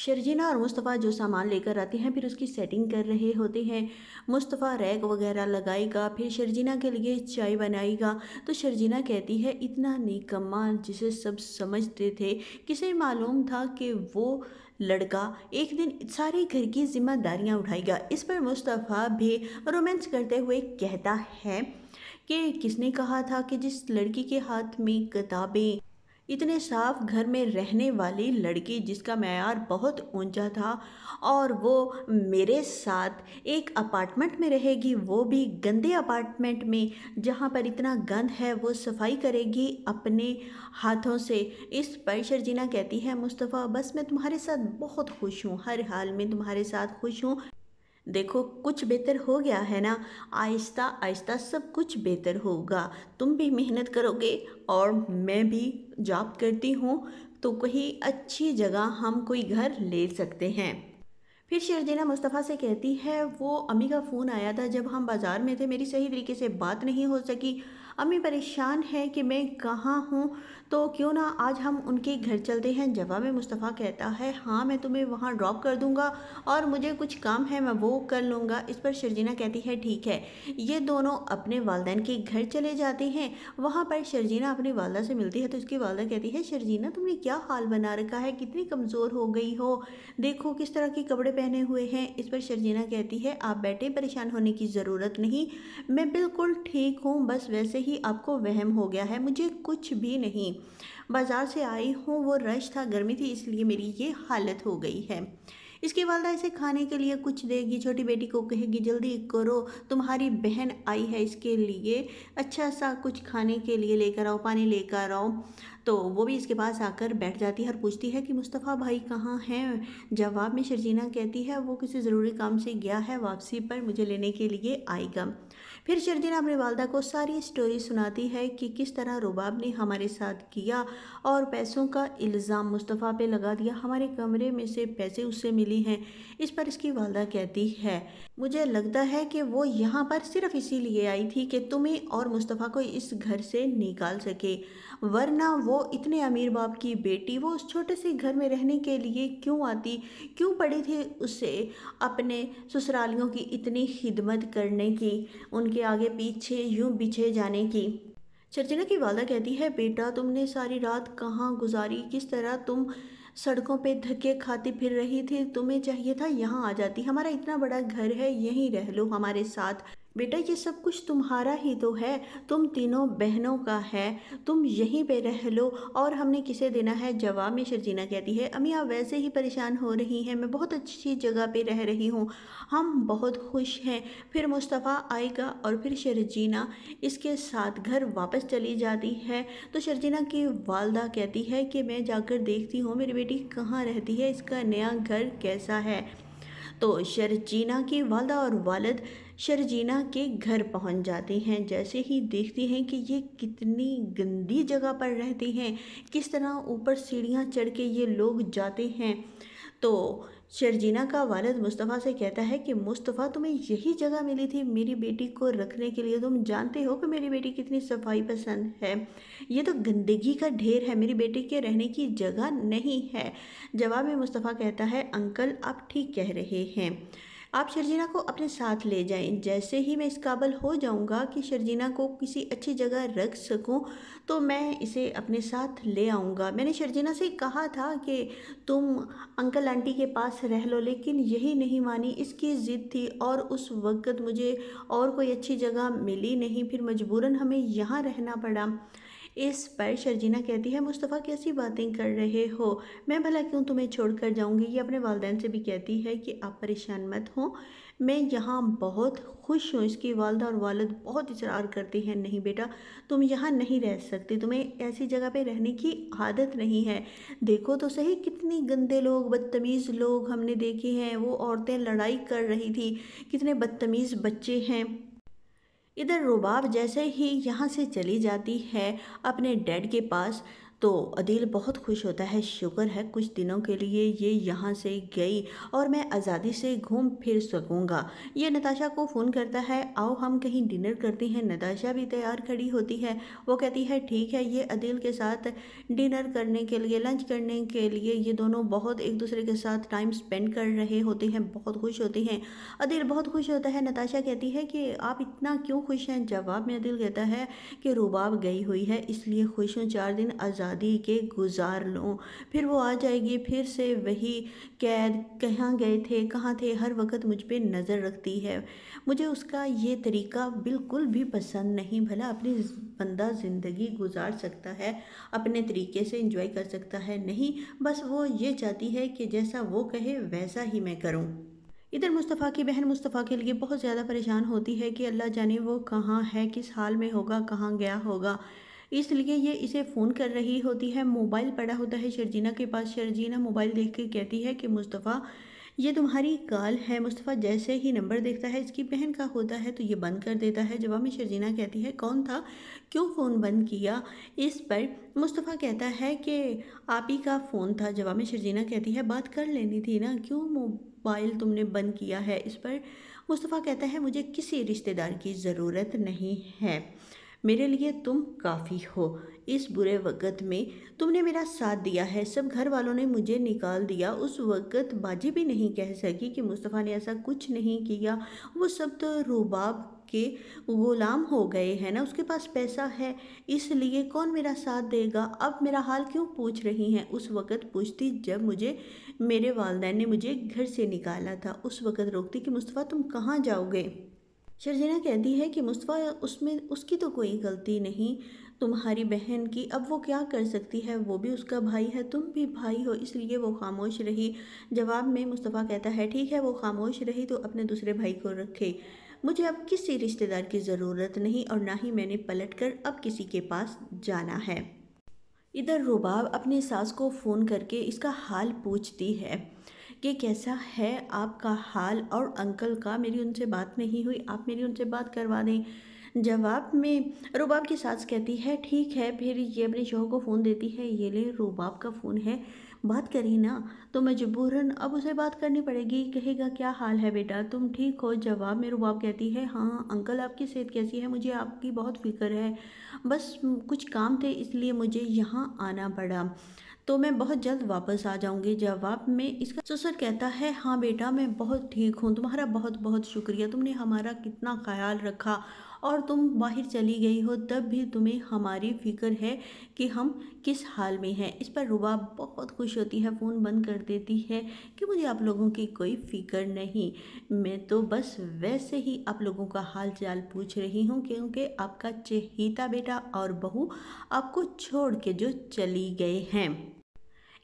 शर्जीना और मुस्तफ़ा जो सामान लेकर आते हैं, फिर उसकी सेटिंग कर रहे होते हैं। मुस्तफ़ा रैक वगैरह लगाएगा, फिर शर्जीना के लिए चाय बनाएगा। तो शर्जीना कहती है, इतना निकम्मा जिसे सब समझते थे। किसे मालूम था कि वो लड़का एक दिन सारे घर की जिम्मेदारियाँ उठाएगा। इस पर मुस्तफ़ा भी रोमांस करते हुए कहता है कि किसने कहा था कि जिस लड़की के हाथ में किताबें इतने साफ़ घर में रहने वाली लड़की जिसका मैार बहुत ऊँचा था और वो मेरे साथ एक अपार्टमेंट में रहेगी, वो भी गंदे अपार्टमेंट में, जहाँ पर इतना गंद है, वो सफ़ाई करेगी अपने हाथों से। इस पर शर्जीना कहती है, मुस्तफ़ा, बस मैं तुम्हारे साथ बहुत खुश हूँ, हर हाल में तुम्हारे साथ खुश हूँ देखो, कुछ बेहतर हो गया है ना? आहिस्ता आहिस्ता सब कुछ बेहतर होगा। तुम भी मेहनत करोगे और मैं भी जॉब करती हूँ तो कहीं अच्छी जगह हम कोई घर ले सकते हैं। फिर शेरजीना मुस्तफ़ा से कहती है, वो अम्मी का फ़ोन आया था जब हम बाज़ार में थे, मेरी सही तरीके से बात नहीं हो सकी। अम्मी परेशान है कि मैं कहाँ हूँ? तो क्यों ना आज हम उनके घर चलते हैं। जवाब में मुस्तफ़ा कहता है हाँ मैं तुम्हें वहाँ ड्रॉप कर दूँगा और मुझे कुछ काम है, मैं वो कर लूँगा। इस पर शर्जीना कहती है, ठीक है। ये दोनों अपने वालदेन के घर चले जाते हैं। वहाँ पर शर्जीना अपनी वालदा से मिलती है तो उसकी वालदा कहती है, शर्जीना, तुमने क्या हाल बना रखा है? कितनी कमज़ोर हो गई हो? देखो किस तरह के कपड़े पहने हुए हैं। इस पर शर्जीना कहती है, आप बैठे, परेशान होने की ज़रूरत नहीं। मैं बिल्कुल ठीक हूँ, बस वैसे ही आपको वहम हो गया है, मुझे कुछ भी नहीं। बाज़ार से आई हूँ, वो रश था, गर्मी थी, इसलिए मेरी ये हालत हो गई है। इसकी वालदा इसे खाने के लिए कुछ देगी, छोटी बेटी को कहेगी, जल्दी करो, तुम्हारी बहन आई है इसके लिए अच्छा सा कुछ खाने के लिए लेकर आओ, पानी लेकर आओ। तो वो भी इसके पास आकर बैठ जाती है और पूछती है कि, मुस्तफ़ा भाई कहाँ हैं? जवाब में शर्जीना कहती है, वो किसी ज़रूरी काम से गया है, वापसी पर मुझे लेने के लिए आएगा। फिर शर्जीना अपनी वालदा को सारी स्टोरी सुनाती है कि किस तरह रुबाब ने हमारे साथ किया और पैसों का इल्ज़ाम मुस्तफ़ा पे लगा दिया। हमारे कमरे में से पैसे उससे मिली हैं। इस पर इसकी वालदा कहती है मुझे लगता है कि वो यहाँ पर सिर्फ़ इसीलिए आई थी कि तुम्हें और मुस्तफ़ा को इस घर से निकाल सके। वरना वो इतने अमीर बाप की बेटी, वो उस छोटे से घर में रहने के लिए क्यों आती? क्यों पड़ी थी उससे अपने ससुरालियों की इतनी खिदमत करने की, उनके आगे पीछे यूँ बिछे जाने की? चर्चिना की वादा कहती है, बेटा, तुमने सारी रात कहाँ गुजारी? किस तरह तुम सड़कों पे धक्के खाती फिर रही थी, तुम्हें चाहिए था यहाँ आ जाती, हमारा इतना बड़ा घर है, यहीं रह लो, हमारे साथ बेटा ये सब कुछ तुम्हारा ही तो है, तुम तीनों बहनों का है, तुम यहीं पे रह लो और हमने किसे देना है? जवाब में शर्जीना कहती है, अम्मी आप वैसे ही परेशान हो रही हैं, मैं बहुत अच्छी जगह पे रह रही हूँ। हम बहुत खुश हैं, फिर मुस्तफ़ा आएगा और फिर शर्जीना इसके साथ घर वापस चली जाती है। तो शर्जीना की वालदा कहती है कि मैं जाकर देखती हूँ, मेरी बेटी कहाँ रहती है, इसका नया घर कैसा है? तो शर्जीना की वालदा और वालद शर्जीना के घर पहुँच जाते हैं। जैसे ही देखते हैं कि ये कितनी गंदी जगह पर रहते हैं, किस तरह ऊपर सीढ़ियाँ चढ़ के ये लोग जाते हैं तो शर्जीना का वालद मुस्तफ़ा से कहता है कि, मुस्तफ़ा, तुम्हें यही जगह मिली थी मेरी बेटी को रखने के लिए? तुम जानते हो कि मेरी बेटी कितनी सफ़ाई पसंद है? ये तो गंदगी का ढेर है, मेरी बेटी के रहने की जगह नहीं है। जवाब में मुस्तफ़ा कहता है, अंकल, आप ठीक कह रहे हैं। आप शर्जीना को अपने साथ ले जाएँ। जैसे ही मैं इस काबल हो जाऊँगा कि शर्जीना को किसी अच्छी जगह रख सकूँ तो मैं इसे अपने साथ ले आऊँगा। मैंने शर्जीना से कहा था कि तुम अंकल आंटी के पास रह लो, लेकिन यही नहीं मानी। इसकी ज़िद थी और उस वक़्त मुझे और कोई अच्छी जगह मिली नहीं। फिर मजबूरन हमें यहाँ रहना पड़ा। इस पर शर्जीना कहती है, मुस्तफ़ा, कैसी बातें कर रहे हो? मैं भला क्यों तुम्हें छोड़ कर जाऊँगी? ये अपने वालदेन से भी कहती है कि, आप परेशान मत हो। मैं यहाँ बहुत खुश हूँ। इसकी वालदा और वालद बहुत इसरार करते हैं। नहीं बेटा, तुम यहाँ नहीं रह सकते। तुम्हें ऐसी जगह पे रहने की आदत नहीं है। देखो तो सही, कितनी गंदे लोग, बदतमीज़ लोग हमने देखे हैं। वो औरतें लड़ाई कर रही थी। कितने बदतमीज़ बच्चे हैं। इधर रुबाब जैसे ही यहाँ से चली जाती है अपने डैड के पास तो अदील बहुत खुश होता है, शुक्र है कुछ दिनों के लिए ये यहाँ से गई और मैं आज़ादी से घूम फिर सकूँगा। ये नताशा को फ़ोन करता है, आओ हम कहीं डिनर करते हैं। नताशा भी तैयार खड़ी होती है। वो कहती है, ठीक है, ये अदील के साथ डिनर करने के लिए, लंच करने के लिए ये दोनों बहुत एक दूसरे के साथ टाइम स्पेंड कर रहे होते हैं, बहुत खुश होते हैं। अदिल बहुत खुश होता है। नताशा कहती है कि, आप इतना क्यों खुश हैं? जवाब में अदिल कहता है कि रुबाब गई हुई है, इसलिए खुश हूँ, चार दिन आज़ादी के गुजार लूँ। फिर वो आ जाएगी, फिर से वही कैद कहाँ गए थे, कहाँ थे, हर वक्त मुझ पर नज़र रखती है। मुझे उसका ये तरीका बिल्कुल भी पसंद नहीं, भला अपनी बंदा ज़िंदगी गुजार सकता है, अपने तरीके से इंजॉय कर सकता है, नहीं, बस वो ये चाहती है कि जैसा वो कहे, वैसा ही मैं करूँ। इधर मुस्तफ़ा की बहन मुस्तफ़ा के लिए बहुत ज़्यादा परेशान होती है कि अल्लाह जाने वो कहाँ है, किस हाल में होगा, कहाँ गया होगा। इसलिए ये इसे फ़ोन कर रही होती है। मोबाइल पड़ा होता है शर्जीना के पास। शर्जीना मोबाइल देख के कहती है कि, मुस्तफ़ा, ये तुम्हारी कॉल है। मुस्तफ़ा जैसे ही नंबर देखता है, इसकी बहन का होता है तो ये बंद कर देता है। जवाब में शर्जीना कहती है, कौन था? क्यों फ़ोन बंद किया? इस पर मुस्तफ़ा कहता है कि, आप ही का फ़ोन था। जवाब में शर्जीना कहती है, बात कर लेनी थी ना। क्यों मोबाइल तुमने बंद किया है? इस पर मुस्तफ़ा कहता है, मुझे किसी रिश्तेदार की ज़रूरत नहीं है। मेरे लिए तुम काफ़ी हो। इस बुरे वक़्त में तुमने मेरा साथ दिया है। सब घर वालों ने मुझे निकाल दिया। उस वक़्त बाजी भी नहीं कह सकी कि मुस्तफ़ा ने ऐसा कुछ नहीं किया। वो सब तो रुबाब के ग़ुलाम हो गए हैं ना? उसके पास पैसा है, इसलिए कौन मेरा साथ देगा? अब मेरा हाल क्यों पूछ रही हैं? उस वक़्त पूछती जब मुझे, मेरे वालदेन ने मुझे घर से निकाला था। उस वक़्त रोकती कि मुस्तफ़ा तुम कहाँ जाओगे? शर्जीना कहती है कि मुस्तफ़ा, उसमें, उसकी तो कोई गलती नहीं। तुम्हारी बहन की, अब वो क्या कर सकती है? वो भी उसका भाई है, तुम भी भाई हो, इसलिए वो खामोश रही। जवाब में मुस्तफ़ा कहता है, ठीक है, वो खामोश रही तो अपने दूसरे भाई को रखे। मुझे अब किसी रिश्तेदार की ज़रूरत नहीं, और ना ही मैंने पलट कर अब किसी के पास जाना है। इधर रुबाब अपनी सास को फ़ोन करके इसका हाल पूछती है। कि कैसा है आपका हाल और अंकल का? मेरी उनसे बात नहीं हुई। आप मेरी उनसे बात करवा दें। जवाब में रुबाब की सास कहती है, ठीक है, फिर ये अपने शोहर को फ़ोन देती है। ये ले, रुबाब का फ़ोन है। बात करी ना तो मजबूरन अब उसे बात करनी पड़ेगी। कहेगा, क्या हाल है बेटा? तुम ठीक हो? जवाब में रुबाब कहती है हाँ अंकल, आपकी सेहत कैसी है? मुझे आपकी बहुत फ़िक्र है। बस कुछ काम थे, इसलिए मुझे यहाँ आना पड़ा। तो मैं बहुत जल्द वापस आ जाऊँगी, जवाब में इसका ससुर कहता है हाँ बेटा, मैं बहुत ठीक हूँ, तुम्हारा बहुत बहुत शुक्रिया, तुमने हमारा कितना ख्याल रखा और तुम बाहर चली गई हो, तब भी तुम्हें हमारी फ़िक्र है कि हम किस हाल में हैं। इस पर रुबाब बहुत खुश होती है, फ़ोन बंद कर देती है कि मुझे आप लोगों की कोई फ़िक्र नहीं। मैं तो बस वैसे ही आप लोगों का हाल चाल पूछ रही हूँ, क्योंकि आपका चहेता बेटा और बहू आपको छोड़ के जो चली गए हैं।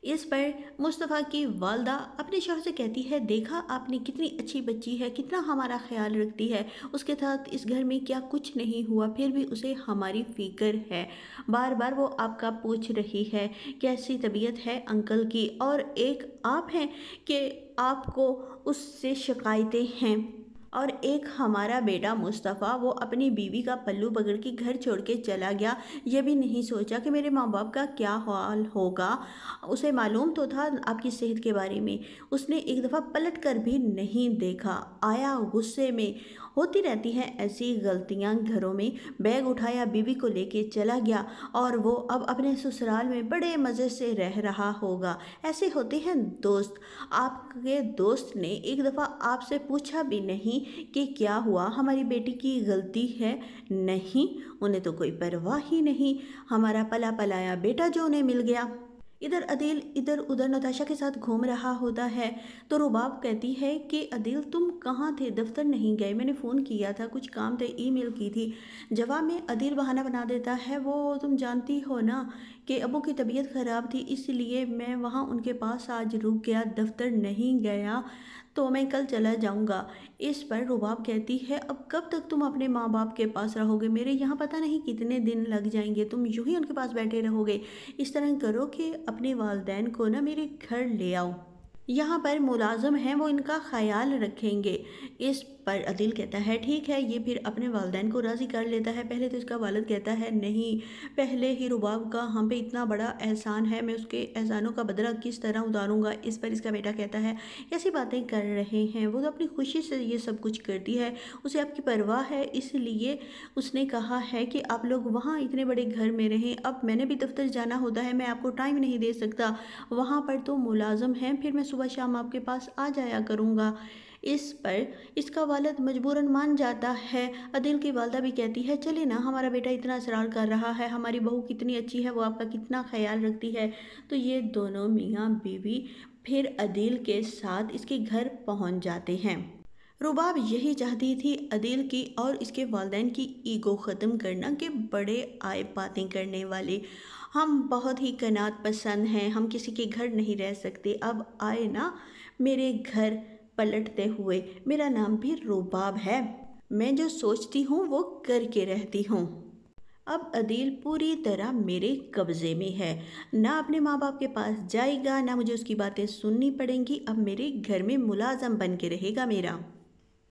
इस पर मुस्तफ़ा की वालदा अपने शोहर से कहती है, देखा आपने कितनी अच्छी बच्ची है, कितना हमारा ख्याल रखती है। उसके साथ इस घर में क्या कुछ नहीं हुआ, फिर भी उसे हमारी फ़िक्र है। बार बार वो आपका पूछ रही है, कैसी तबीयत है अंकल की? और एक आप हैं कि आपको उससे शिकायतें हैं। और एक हमारा बेटा मुस्तफ़ा, वो अपनी बीवी का पल्लू पकड़ के घर छोड़ के चला गया। ये भी नहीं सोचा कि मेरे माँ बाप का क्या हाल होगा। उसे मालूम तो था आपकी सेहत के बारे में। उसने एक दफ़ा पलट कर भी नहीं देखा। आया गुस्से में। होती रहती हैं ऐसी गलतियाँ घरों में। बैग उठाया, बीवी को लेके चला गया और वो अब अपने ससुराल में बड़े मज़े से रह रहा होगा। ऐसे होते हैं दोस्त। आपके दोस्त ने एक दफ़ा आपसे पूछा भी नहीं कि क्या हुआ? हमारी बेटी की गलती है? नहीं। उन्हें तो कोई परवाह ही नहीं। हमारा पला पलाया बेटा जो उन्हें मिल गया। इधर अदील इधर उधर नताशा के साथ घूम रहा होता है। तो रुबाब कहती है कि, अदील, तुम कहाँ थे? दफ्तर नहीं गए। मैंने फ़ोन किया था। कुछ काम थे, ईमेल की थी। जवाब में, अदील बहाना बना देता है। वो तुम जानती हो ना कि अबू की तबीयत ख़राब थी, इसलिए मैं वहाँ उनके पास आज रुक गया। दफ्तर नहीं गया। तो मैं कल चला जाऊँगा। इस पर रुबाब कहती है, अब कब तक तुम अपने माँ बाप के पास रहोगे? मेरे यहाँ पता नहीं कितने दिन लग जाएँगे। तुम यूँ ही उनके पास बैठे रहोगे। इस तरह करो कि अपने वालदेन को ना मेरे घर ले आओ। यहाँ पर मुलाजम हैं, वो इनका ख्याल रखेंगे। इस पर अदिल कहता है, ठीक है, ये फिर अपने वालदेन को राज़ी कर लेता है। पहले तो इसका वालद कहता है, नहीं, पहले ही रुबाब का हम पे इतना बड़ा एहसान है, मैं उसके एहसानों का बदला किस तरह उतारूँगा? इस पर इसका बेटा कहता है, ऐसी बातें कर रहे हैं, वो तो अपनी खुशी से ये सब कुछ करती है, उसे आपकी परवाह है, इसलिए उसने कहा है कि आप लोग वहाँ इतने बड़े घर में रहें। अब मैंने भी दफ्तर जाना होता है, मैं आपको टाइम नहीं दे सकता। वहाँ पर तो मुलाजम हैं, फिर मैं सुबह शाम आपके पास आ जाया करूँगा। इस पर इसका वालद मजबूरन मान जाता है। अदिल की वालदा भी कहती है चलिए ना, हमारा बेटा इतना असरार कर रहा है, हमारी बहू कितनी अच्छी है, वो आपका कितना ख्याल रखती है। तो ये दोनों मियाँ बीवी फिर अदिल के साथ इसके घर पहुँच जाते हैं। रुबाब यही चाहती थी अदिल की और इसके वालदेन की ईगो ख़त्म करना कि बड़े आए बातें करने वाले। हम बहुत ही कनात पसंद हैं, हम किसी के घर नहीं रह सकते। अब आए ना, मेरे घर पलटते हुए। मेरा नाम भी रुबाब है। मैं जो सोचती हूँ, वो करके रहती हूँ। अब अदील पूरी तरह मेरे कब्ज़े में है। ना अपने माँ बाप के पास जाएगा, ना मुझे उसकी बातें सुननी पड़ेंगी। अब मेरे घर में मुलाजम बन के रहेगा मेरा।